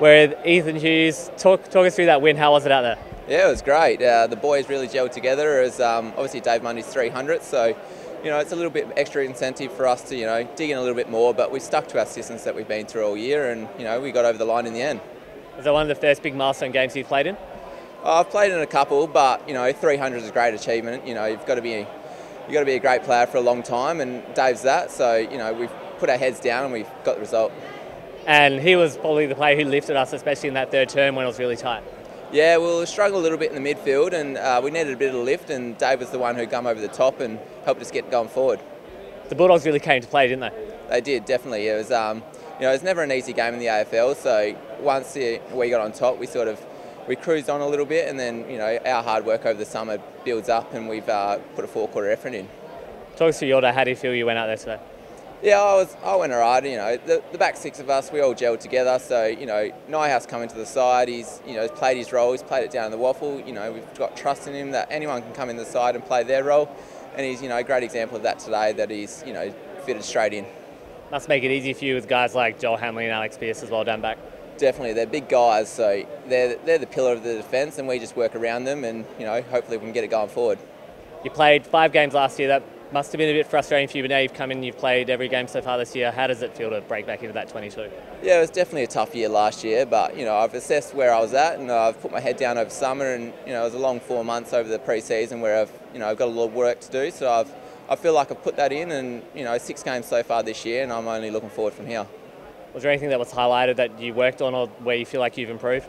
with Ethan Hughes. Talk, talk us through that win. How was it out there? Yeah, it was great. Uh, the boys really gelled together as um, obviously Dave Mundy's 300, so you know it's a little bit extra incentive for us to you know dig in a little bit more. But we stuck to our systems that we've been through all year, and you know we got over the line in the end. Was that one of the first big milestone games you've played in? Uh, I've played in a couple, but you know 300 is a great achievement. You know you've got to be you've got to be a great player for a long time, and Dave's that. So you know we've put our heads down and we've got the result. And he was probably the player who lifted us, especially in that third term when it was really tight. Yeah, we'll struggle a little bit in the midfield, and uh, we needed a bit of a lift. And Dave was the one who come over the top and helped us get going forward. The Bulldogs really came to play, didn't they? They did definitely. It was, um, you know, it's never an easy game in the AFL. So once we got on top, we sort of we cruised on a little bit, and then you know our hard work over the summer builds up, and we've uh, put a four quarter effort in. Talk us through your day. How do you feel you went out there today? Yeah, I was. I went alright. You know, the, the back six of us, we all gelled together. So you know, Nyhuis coming to the side. He's you know played his role. He's played it down in the waffle. You know, we've got trust in him that anyone can come in the side and play their role. And he's you know a great example of that today. That he's you know fitted straight in. Must make it easy for you with guys like Joel Hamling and Alex Pearce as well down back. Definitely, they're big guys, so they're they're the pillar of the defence, and we just work around them, and you know hopefully we can get it going forward. You played five games last year. That must have been a bit frustrating for you, but now you've come in, you've played every game so far this year. How does it feel to break back into that 22? Yeah, it was definitely a tough year last year, but you know I've assessed where I was at, and uh, I've put my head down over summer, and you know it was a long four months over the pre-season where I've you know I've got a lot of work to do, so I've I feel like I've put that in, and you know six games so far this year, and I'm only looking forward from here. Was there anything that was highlighted that you worked on, or where you feel like you've improved?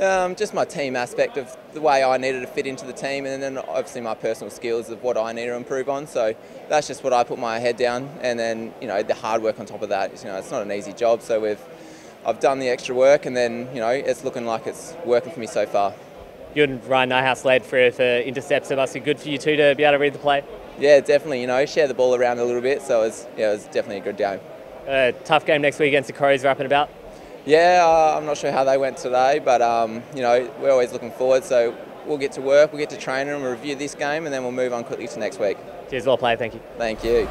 Um, just my team aspect of the way I needed to fit into the team, and then obviously my personal skills of what I need to improve on. So that's just what I put my head down, and then you know the hard work on top of that. You know, it's not an easy job, so we've I've done the extra work, and then you know it's looking like it's working for me so far. You and Ryan Nyhuis led for, for intercepts. It must be good for you too to be able to read the play. Yeah, definitely. You know, share the ball around a little bit, so it was yeah, it was definitely a good game. Uh, tough game next week against the Crows, wrapping about. Yeah, uh, I'm not sure how they went today, but um, you know we're always looking forward. So we'll get to work, we'll get to training, and we'll review this game, and then we'll move on quickly to next week. Cheers, well played. Thank you. Thank you.